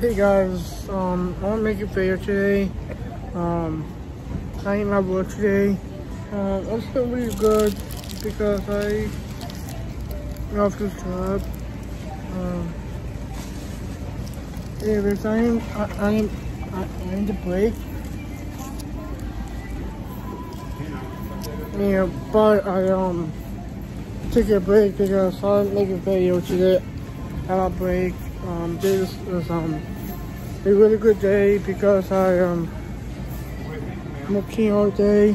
Hey guys, um, I want to make a video today. Um, I ate my work today. Um, I feel really good because I love this job. Um, anyways, I am, I, I am, I, need to break. Yeah, but I, um, took a break because I didn't make a video today. I had a break. Um, this was, um, a really good day because I um working all day.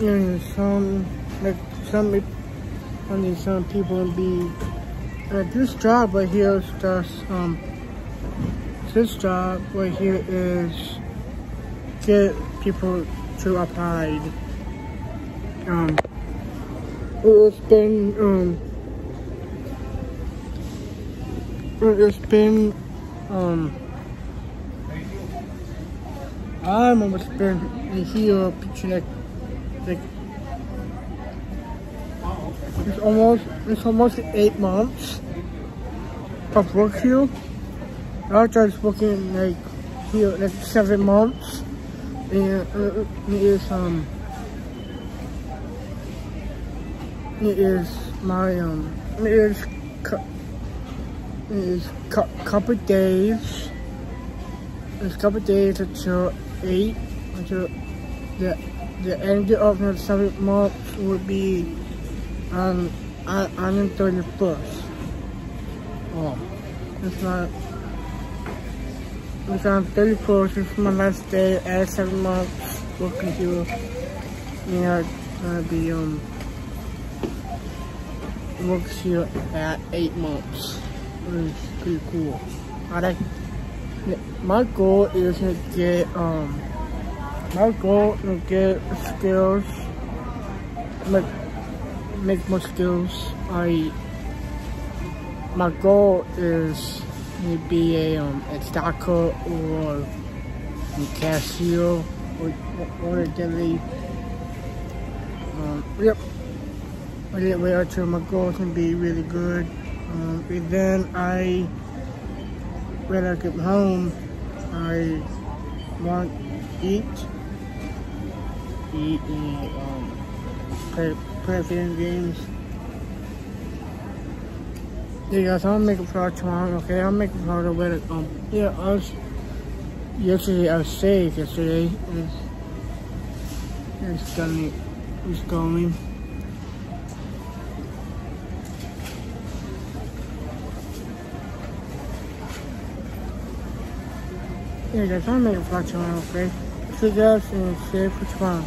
And some like some need some people be uh, this job right here is just um this job right here is get people to apply. Um it's been um it's been um I'm almost been here picture like like it's almost it's almost eight months of work here. I started working like here like seven months and uh, it is um it is my um it is is couple days it's couple days until eight until the the end of the seventh month would be um on, on the 31st. Oh, it's not. It's on 31st. It's my last day at seven months working here. Yeah, gonna be um works here at eight months. It's pretty cool. I like my goal is to get um my goal is to get skills make make more skills I my goal is to be a um a stocker or a cashier or or a deli um yep I get way out to my goal can be really good um and then I when I come home, I want eat, eat and um, play, play video games. Yeah, guys, I'll make a vlog tomorrow, okay? I'll make a vlog with it. Um, yeah, I was, yesterday, I was safe yesterday. It's, it's going, it's going. Yeah, guys, I'm making a vlog tomorrow, okay? See you guys and see you for tomorrow.